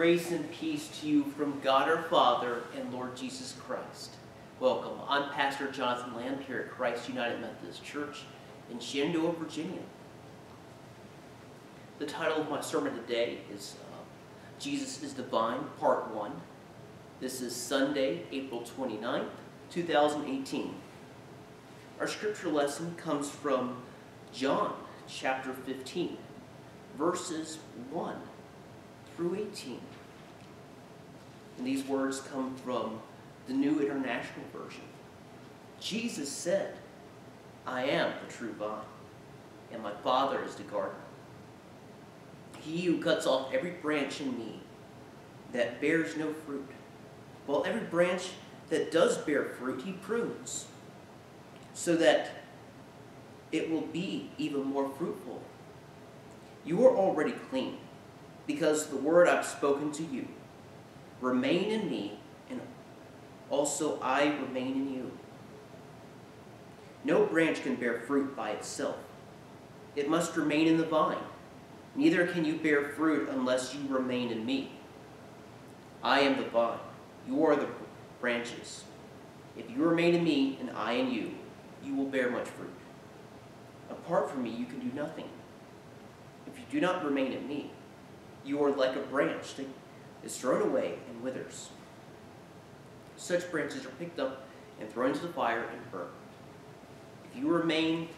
Grace and peace to you from God our Father and Lord Jesus Christ. Welcome. I'm Pastor Jonathan Lamb here at Christ United Methodist Church in Shenandoah, Virginia. The title of my sermon today is uh, Jesus is the Vine, Part 1. This is Sunday, April 29th, 2018. Our scripture lesson comes from John chapter 15, verses 1 through 18. And these words come from the New International Version. Jesus said, I am the true vine, and my Father is the gardener. He who cuts off every branch in me that bears no fruit, while every branch that does bear fruit he prunes, so that it will be even more fruitful. You are already clean, because the word I've spoken to you. Remain in me, and also I remain in you. No branch can bear fruit by itself. It must remain in the vine. Neither can you bear fruit unless you remain in me. I am the vine. You are the branches. If you remain in me and I in you, you will bear much fruit. Apart from me, you can do nothing. If you do not remain in me, you are like a branch that is thrown away and withers. Such branches are picked up and thrown into the fire and burned. If you remain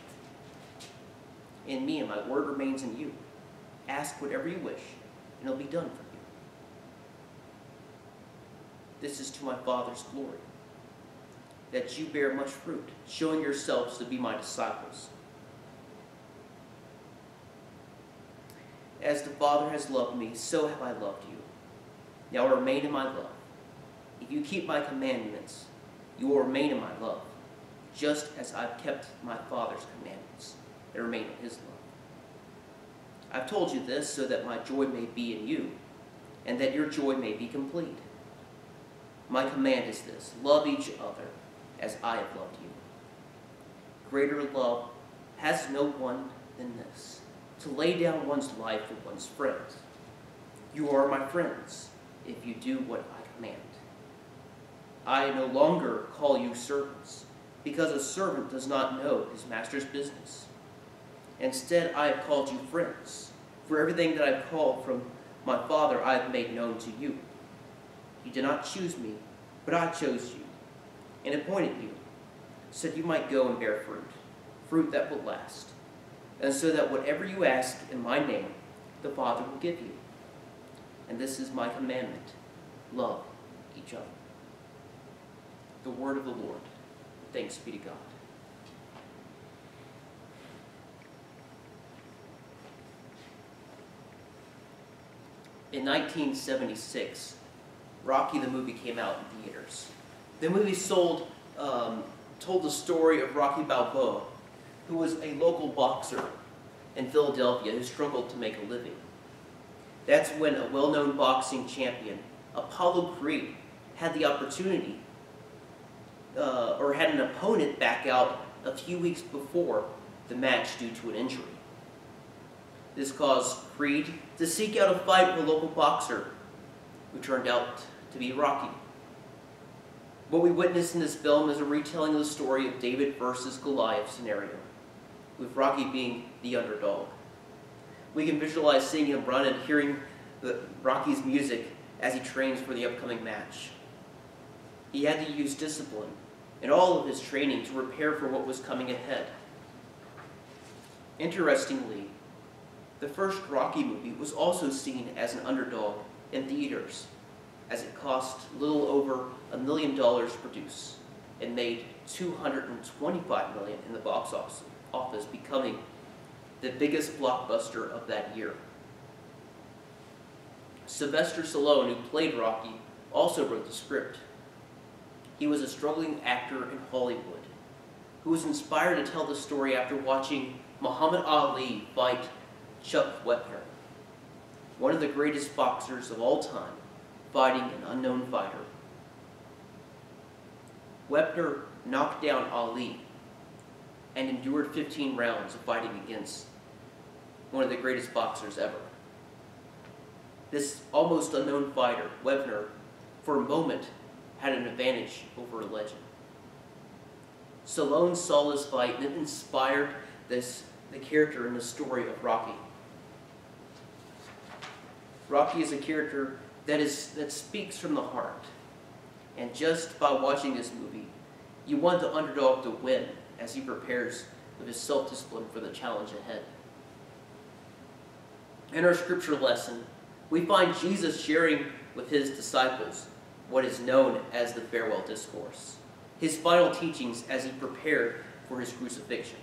in me and my word remains in you, ask whatever you wish, and it'll be done for you. This is to my Father's glory, that you bear much fruit, showing yourselves to be my disciples. As the Father has loved me, so have I loved you. Now remain in my love. If you keep my commandments, you will remain in my love, just as I've kept my Father's commandments and remain in his love. I've told you this so that my joy may be in you, and that your joy may be complete. My command is this love each other as I have loved you. Greater love has no one than this to lay down one's life for one's friends. You are my friends if you do what I command. I no longer call you servants, because a servant does not know his master's business. Instead, I have called you friends, for everything that I've called from my Father I have made known to you. You did not choose me, but I chose you, and appointed you, so that you might go and bear fruit, fruit that will last and so that whatever you ask in my name, the Father will give you. And this is my commandment love each other. The word of the Lord. Thanks be to God. In 1976, Rocky the movie came out in theaters. The movie sold, um, told the story of Rocky Balboa, who was a local boxer in Philadelphia who struggled to make a living. That's when a well-known boxing champion, Apollo Creed, had the opportunity uh, or had an opponent back out a few weeks before the match due to an injury. This caused Creed to seek out a fight with a local boxer who turned out to be Rocky. What we witness in this film is a retelling of the story of David versus Goliath scenario with Rocky being the underdog. We can visualize seeing him run and hearing the, Rocky's music as he trains for the upcoming match. He had to use discipline in all of his training to prepare for what was coming ahead. Interestingly, the first Rocky movie was also seen as an underdog in theaters, as it cost little over a million dollars to produce and made 225 million in the box office office, becoming the biggest blockbuster of that year. Sylvester Stallone, who played Rocky, also wrote the script. He was a struggling actor in Hollywood who was inspired to tell the story after watching Muhammad Ali fight Chuck Wepner, one of the greatest boxers of all time, fighting an unknown fighter. Wepner knocked down Ali and endured 15 rounds of fighting against one of the greatest boxers ever. this almost unknown fighter, Wepner, for a moment had an advantage over a legend. Stallone saw this fight and it inspired this, the character in the story of Rocky. Rocky is a character that, is, that speaks from the heart. And just by watching this movie, you want the underdog to win as he prepares with his self-discipline for the challenge ahead. In our scripture lesson, we find Jesus sharing with his disciples what is known as the farewell discourse, his final teachings as he prepared for his crucifixion.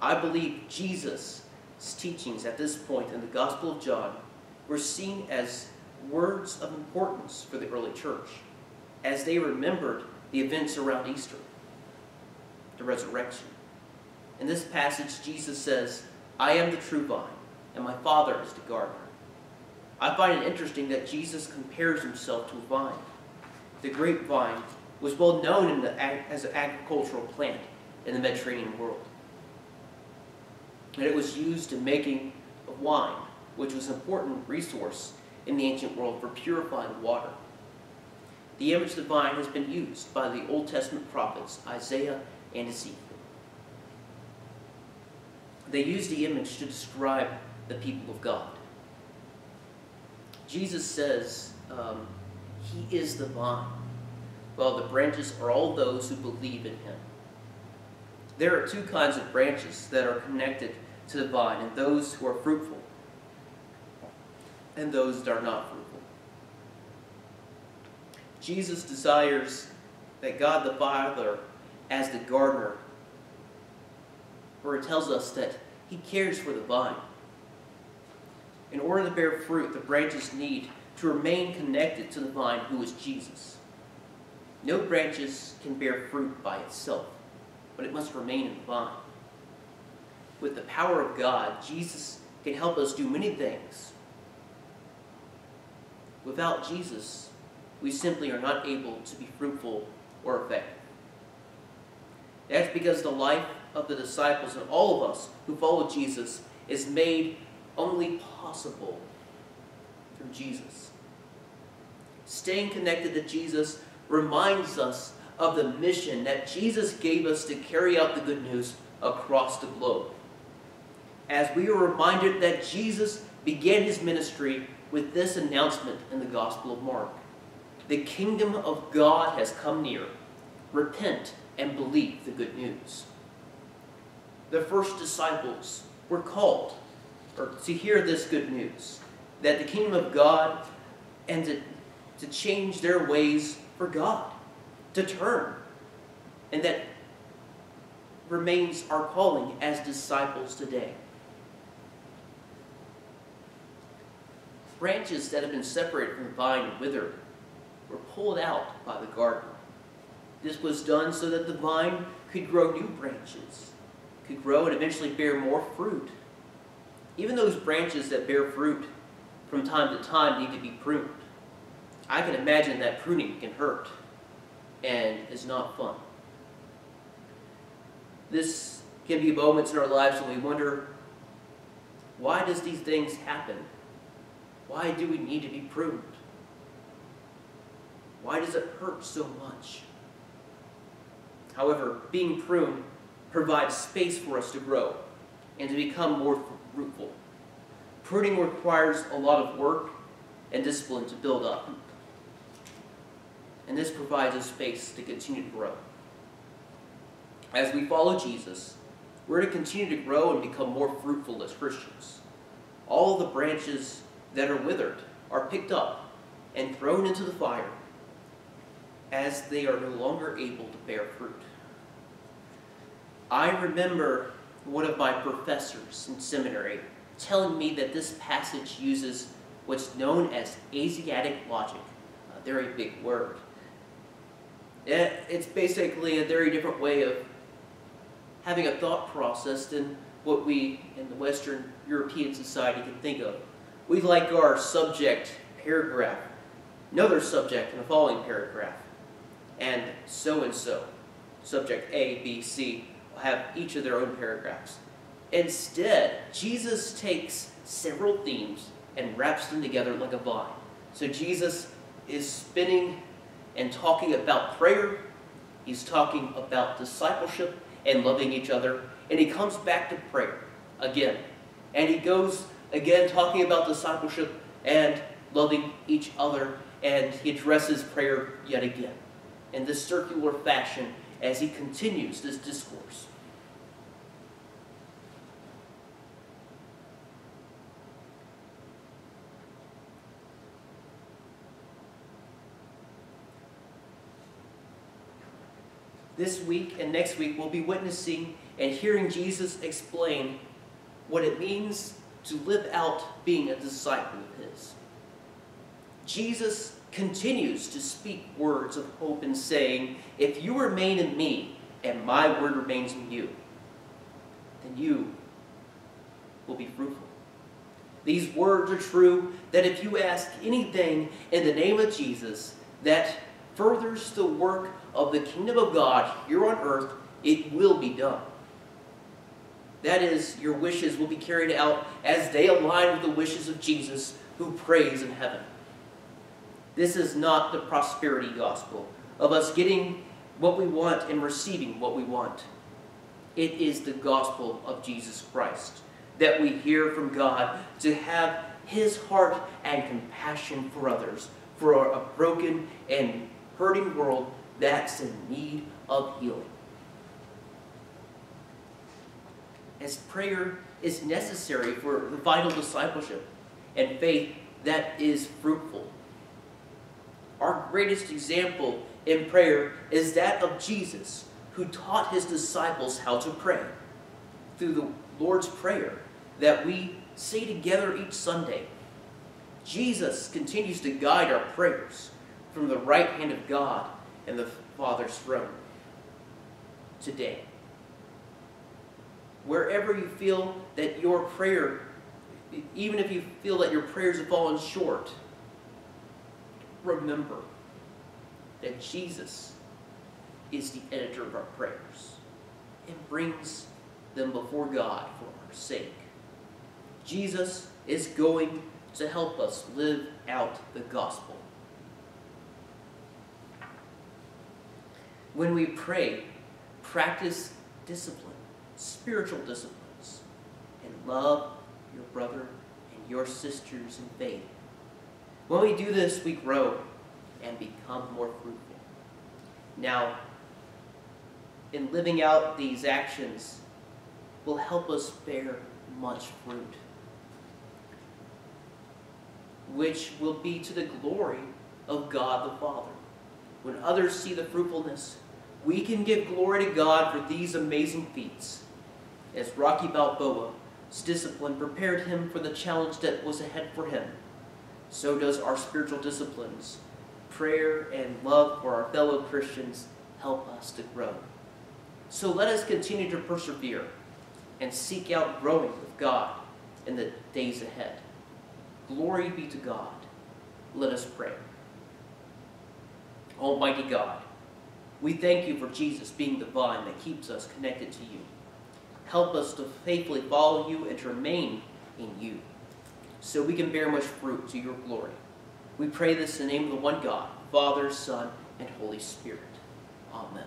I believe Jesus' teachings at this point in the Gospel of John were seen as words of importance for the early church as they remembered the events around Easter, the resurrection. In this passage, Jesus says, I am the true vine, and my Father is the gardener. I find it interesting that Jesus compares himself to a vine. The grapevine was well known the, as an agricultural plant in the Mediterranean world. And it was used in making of wine, which was an important resource in the ancient world for purifying water. The image of the vine has been used by the Old Testament prophets Isaiah and Ezekiel. They used the image to describe the people of God. Jesus says um, he is the vine, while the branches are all those who believe in him. There are two kinds of branches that are connected to the vine, and those who are fruitful, and those that are not fruitful. Jesus desires that God the Father, as the gardener, where it tells us that he cares for the vine. In order to bear fruit, the branches need to remain connected to the vine who is Jesus. No branches can bear fruit by itself, but it must remain in the vine. With the power of God, Jesus can help us do many things. Without Jesus, we simply are not able to be fruitful or effective. That's because the life of the disciples and all of us who follow Jesus is made only possible through Jesus. Staying connected to Jesus reminds us of the mission that Jesus gave us to carry out the good news across the globe. As we are reminded that Jesus began his ministry with this announcement in the Gospel of Mark. The kingdom of God has come near. Repent and believe the good news. The first disciples were called to hear this good news that the kingdom of God and to, to change their ways for God, to turn. And that remains our calling as disciples today. Branches that have been separated from the vine and withered were pulled out by the gardener. This was done so that the vine could grow new branches, could grow and eventually bear more fruit. Even those branches that bear fruit from time to time need to be pruned. I can imagine that pruning can hurt and is not fun. This can be moments in our lives when we wonder, why does these things happen? Why do we need to be pruned? Why does it hurt so much? However, being pruned provides space for us to grow and to become more fruitful. Pruning requires a lot of work and discipline to build up. And this provides a space to continue to grow. As we follow Jesus, we're to continue to grow and become more fruitful as Christians. All the branches that are withered are picked up and thrown into the fire as they are no longer able to bear fruit. I remember one of my professors in seminary telling me that this passage uses what's known as Asiatic logic, a very big word. Eh, it's basically a very different way of having a thought process than what we in the Western European society can think of. We like our subject paragraph, another subject in the following paragraph, and so and so. Subject A, B, C have each of their own paragraphs. Instead, Jesus takes several themes and wraps them together like a vine. So Jesus is spinning and talking about prayer. He's talking about discipleship and loving each other. And he comes back to prayer again. And he goes again talking about discipleship and loving each other. And he addresses prayer yet again in this circular fashion as he continues this discourse. This week and next week, we'll be witnessing and hearing Jesus explain what it means to live out being a disciple of His. Jesus continues to speak words of hope and saying, If you remain in me and my word remains in you, then you will be fruitful. These words are true that if you ask anything in the name of Jesus that furthers the work of the kingdom of God here on earth, it will be done. That is, your wishes will be carried out as they align with the wishes of Jesus who prays in heaven. This is not the prosperity gospel of us getting what we want and receiving what we want. It is the gospel of Jesus Christ that we hear from God to have his heart and compassion for others, for a broken and hurting world that's in need of healing. As prayer is necessary for the vital discipleship and faith that is fruitful. Our greatest example in prayer is that of Jesus, who taught his disciples how to pray. Through the Lord's Prayer that we say together each Sunday, Jesus continues to guide our prayers from the right hand of God and the Father's throne today. Wherever you feel that your prayer, even if you feel that your prayers have fallen short, remember that Jesus is the editor of our prayers and brings them before God for our sake. Jesus is going to help us live out the gospel. When we pray, practice discipline, spiritual disciplines, and love your brother and your sisters in faith. When we do this, we grow and become more fruitful. Now, in living out these actions will help us bear much fruit, which will be to the glory of God the Father. When others see the fruitfulness, we can give glory to God for these amazing feats. As Rocky Balboa's discipline prepared him for the challenge that was ahead for him, so does our spiritual disciplines. Prayer and love for our fellow Christians help us to grow. So let us continue to persevere and seek out growing with God in the days ahead. Glory be to God. Let us pray. Almighty God, we thank you for Jesus being the vine that keeps us connected to you. Help us to faithfully follow you and to remain in you so we can bear much fruit to your glory. We pray this in the name of the one God, Father, Son, and Holy Spirit. Amen.